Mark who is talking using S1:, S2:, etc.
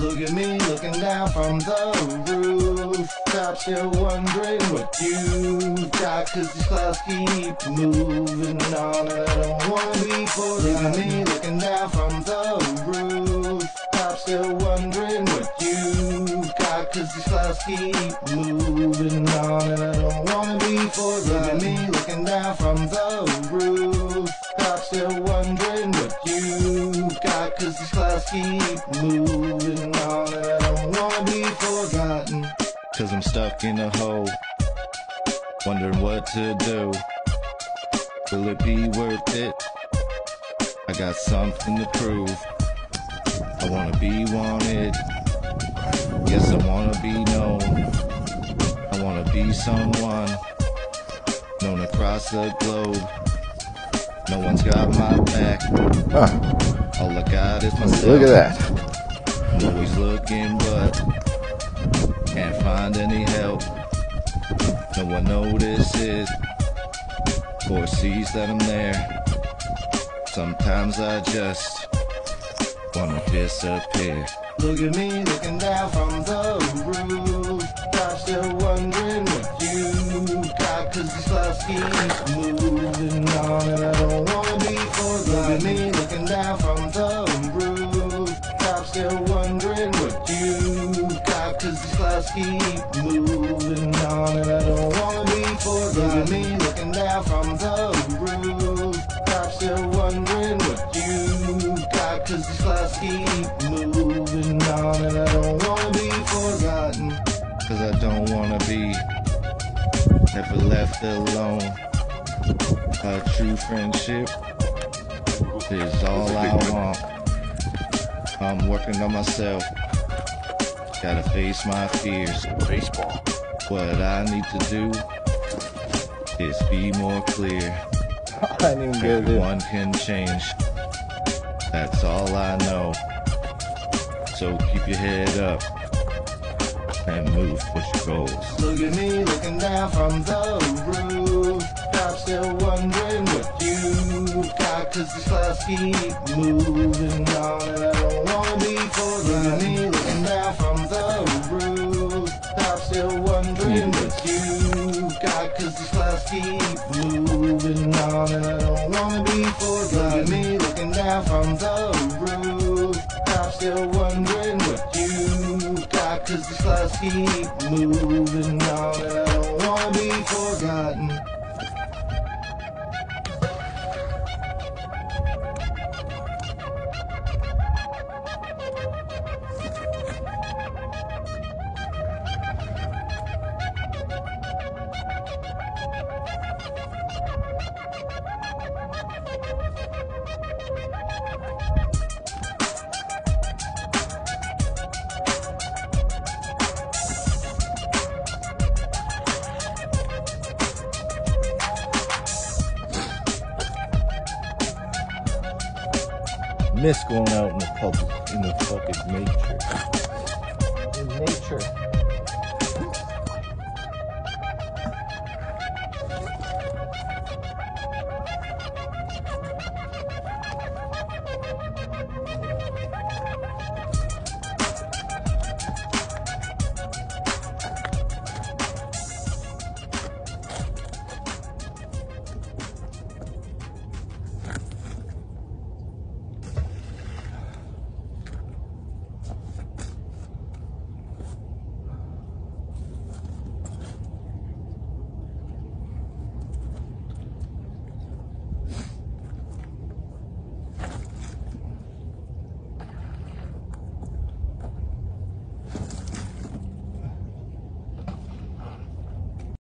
S1: Look at me looking down from the roof. Top still wondering what you've got. Cause these clouds keep moving on. And I don't wanna be forgotten. Look me looking down from the roof. Top still wondering what you've got. Cause these clouds keep moving on. And I don't wanna be forgotten. Look me looking down from the roof. Top still wondering what you've got. Cause these clouds keep moving on. And I don't wanna be forgotten.
S2: Cause I'm stuck in a hole, wondering what to do. Will it be worth it? I got something to prove. I wanna be wanted. Yes, I wanna be known. I wanna be someone known across the globe. No one's got my back.
S3: Huh.
S2: All I got is myself.
S3: Look at that.
S2: I'm always looking, but can't find any help. No one notices or sees that I'm there. Sometimes I just wanna disappear.
S1: Look at me looking down from the roof. I'm still wondering what you got. Cause these clouds keep moving on. And I don't wanna be forgotten. Look at me looking down from the roof. I'm still wondering what you got. Cause these clouds keep moving Cause these clouds keep moving on. And I don't wanna be forgotten.
S2: Cause I don't wanna be ever left alone. A true friendship is all I want. I'm working on myself. Gotta face my fears.
S3: Baseball.
S2: What I need to do is be more clear.
S3: I didn't even get it.
S2: Everyone can change. That's all I know. So keep your head up and move for your goals.
S1: Look at me looking down from the roof. I'm still wondering what you got. Cause these clouds keep moving on. And I don't wanna be forgotten. Look at me Cause these clouds keep moving on. And I don't wanna be forgotten. Look at me looking down from the roof. I'm still wondering what you got. Cause these clouds keep moving on. And I don't wanna be forgotten.
S3: Miss going out in the public, in the fucking nature. In nature.